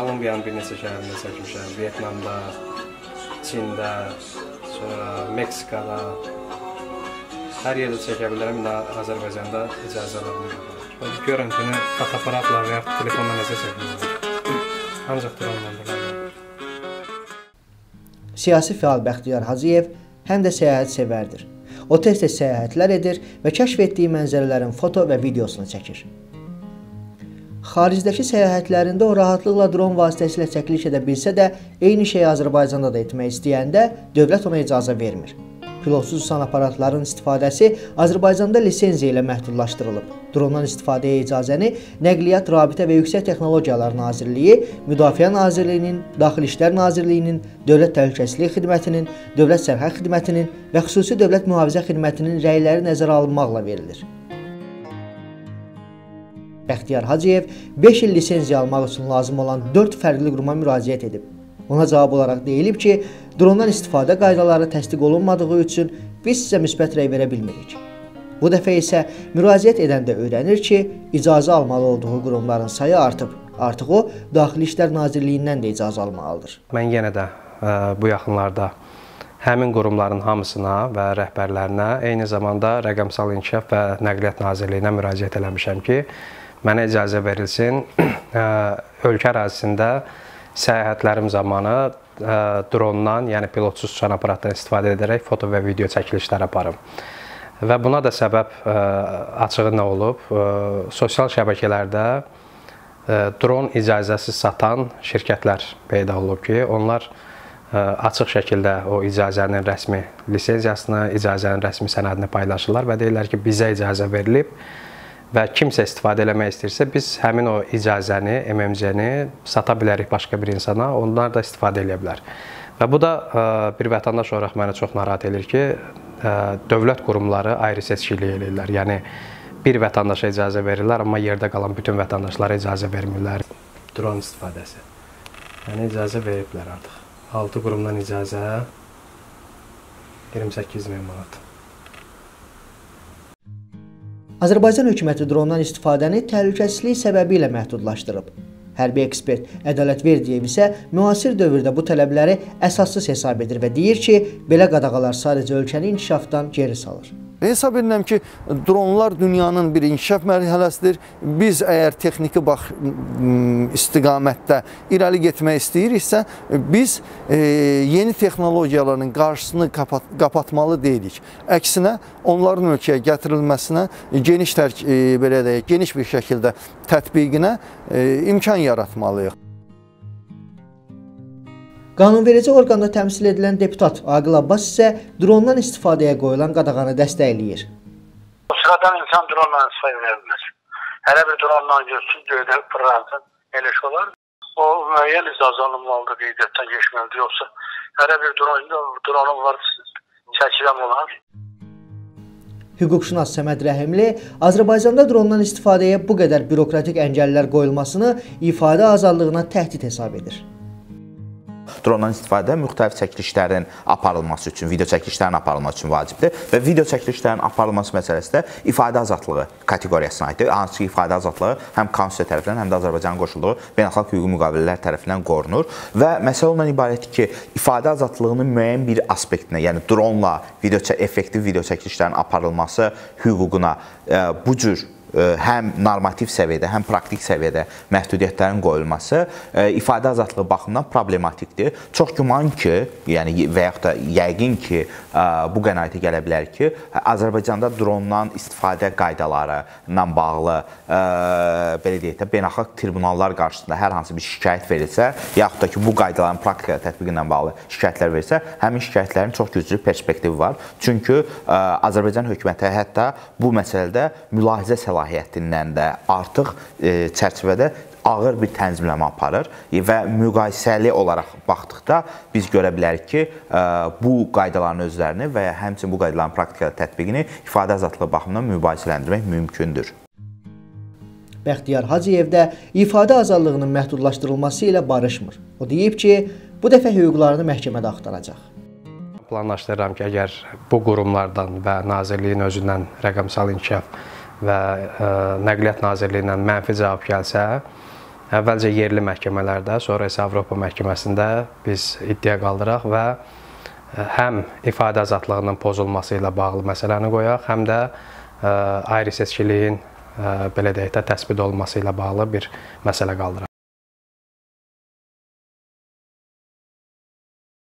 Kolumbiyanın bir neçə şəhərində çəkmişəm. Vyetnamda, Çində, sonra Meksikada. Hər yerdə çəkə bilərəm. İndi Azərbaycanda icazə alınmır. Görüntünü fotoaparatla və ya telefonla necə çəkmək? Ancaq dronla belə. Siyasi fəal Bəxtiyar Hacıyev həm də səyahət sevərdir. O tez-tez səyahətlər edir və kəşf etdiyi mənzərələrin foto və videosunu çəkir. Xaricdəki səyahətlərində o rahatlıqla dron vasitəsilə çəkiliş edə bilsə də, eyni şeyi Azərbaycanda da etmək istəyəndə dövlət ona icazə vermir. Pilotsuz uçan aparatların istifadəsi Azərbaycanda lisenziya ilə məhdudlaşdırılıb. Drondan istifadəyə icazəni Nəqliyyat, Rabitə və Yüksək Texnologiyalar Nazirliyi, Müdafiə Nazirliyinin, Daxili İşlər Nazirliyinin, Dövlət Təhlükəsizlik Xidmətinin, Dövlət Sərhəd Xidmətinin və Xüsusi Dövlət Mühafizə Xidmətinin rəyləri nəzərə alınmaqla verilir. Bəxtiyar Hacıyev 5 il lisenziya almaq üçün lazım olan 4 fərqli quruma müraciət edib. Ona cavab olaraq deyilib ki, drondan istifadə qaydaları təsdiq olunmadığı üçün biz sizə müsbət rəy verə bilmirik. Bu dəfə isə müraciət edəndə öyrənir ki, icazə almalı olduğu qurumların sayı artıb. Artıq o Daxili İşlər Nazirliyindən də icazə almalıdır. Mən yenə də ə, bu yaxınlarda həmin qurumların hamısına və rəhbərlərinə, eyni zamanda Rəqəmsal İnkişaf və Nəqliyyat Nazirliyinə müraciət eləmişəm ki, mənə icazə verilsin ölkə ərazisində səyahətlərim zamanı drondan, yəni pilotsuz uçan aparatdan istifadə edərək foto və video çəkilişlər aparım. Və buna da səbəb açığı nə olub? Sosial şəbəkələrdə dron icazəsiz satan şirkətlər peyda olub ki, onlar açıq şəkildə o icazənin rəsmi lisenziyasını, icazənin rəsmi sənədini paylaşırlar və deyirlər ki, bizə icazə verilib və kimsə istifadə eləmək istəyirsə, biz həmin o icazəni, MMC-ni sata bilərik başqa bir insana, onlar da istifadə edə bilər. Və bu da e, bir vətəndaş olaraq məni çox narahat edir ki, e, dövlət qurumları ayrı seçkilik eləyirlər. Yəni bir vətəndaşa icazə verirlər, amma yerdə qalan bütün vətəndaşlara icazə vermirlər. Dron istifadəsi. Yəni icazə veriblər artıq. 6 qurumdan icazə 28 min manat. Azərbaycan hökuməti drondan istifadəni təhlükəsizlik səbəbi ilə məhdudlaşdırıb. Hərbi ekspert Ədalət Verdiyev isə müasir dövrdə bu tələbləri əsassız hesab edir və deyir ki, belə qadağalar sadəcə ölkəni inkişafdan geri salır. Hesab edirəm ki, dronlar dünyanın bir inkişaf mərhələsidir. Biz əgər texniki bax istiqamətdə irəli getmək istəyiriksə, biz e, yeni texnologiyaların qarşısını kapat qapatmalı deyilik. Əksinə, onların ölkəyə gətirilməsinə geniş tərk e, belə deyək, geniş bir şəkildə tətbiqinə e, imkan yaratmalıyıq. Qanunverici orqanda təmsil edilən deputat Aqil Abbas isə drondan istifadəyə qoyulan qadağanı dəstəkləyir. Sıradan insan dronla istifadə edilməz. Hələ bir dronla görsün, göydə fırlansın, elə şey olar. O müəyyən icazə alınmalıdır, qeydiyyatdan geçməlidir. Yoxsa hələ bir dron, dronun var, çəkiləm olar. Hüquqşünas Səməd Rəhimli Azərbaycanda drondan istifadəyə bu qədər bürokratik əngəllər qoyulmasını ifadə azadlığına təhdid hesab edir drondan istifadə müxtəlif çəkilişlərin aparılması üçün, video çəkilişlərin aparılması üçün vacibdir və video çəkilişlərin aparılması məsələsi də ifadə azadlığı kateqoriyasına aiddir. Hansı ki, ifadə azadlığı həm konstitusiya tərəfindən, həm də Azərbaycanın qoşulduğu beynəlxalq hüquqi müqavilələr tərəfindən qorunur və məsələ ondan ibarətdir ki, ifadə azadlığının müəyyən bir aspektinə, yəni dronla video effektiv video çəkilişlərin aparılması hüququna e, bu cür həm normativ səviyyədə, həm praktik səviyyədə məhdudiyyətlərin qoyulması ifadə azadlığı baxımından problematikdir. Çox güman ki, yəni və yaxud da yəqin ki, bu qənaətə gələ bilər ki, Azərbaycanda drondan istifadə qaydaları ilə bağlı belə deyək də beynəlxalq tribunallar qarşısında hər hansı bir şikayət verilsə, yaxud da ki, bu qaydaların praktikada tətbiqi ilə bağlı şikayətlər verilsə, həmin şikayətlərin çox güclü perspektivi var. Çünki Azərbaycan hökuməti hətta bu məsələdə mülahizə səlahiyyəti səlahiyyətindən də artıq e, çərçivədə ağır bir tənzimləmə aparır və müqayisəli olaraq baxdıqda biz görə bilərik ki, e, bu qaydaların özlərini və həmçinin bu qaydaların praktikada tətbiqini ifadə azadlığı baxımından mübahisələndirmək mümkündür. Bəxtiyar Hacıyev də ifadə azadlığının məhdudlaşdırılması ilə barışmır. O deyib ki, bu dəfə hüquqlarını məhkəmədə axtaracaq planlaşdırıram ki, əgər bu qurumlardan və nazirliyin özündən rəqəmsal inkişaf və e, Nəqliyyat Nazirliyindən mənfi cavab gəlsə, əvvəlcə yerli məhkəmələrdə, sonra isə Avropa məhkəməsində biz iddia qaldıraq və həm ifadə azadlığının pozulması ilə bağlı məsələni qoyaq, həm də ayrı-seçkiliyin belə deyək də təsbit olunması ilə bağlı bir məsələ qaldıraq.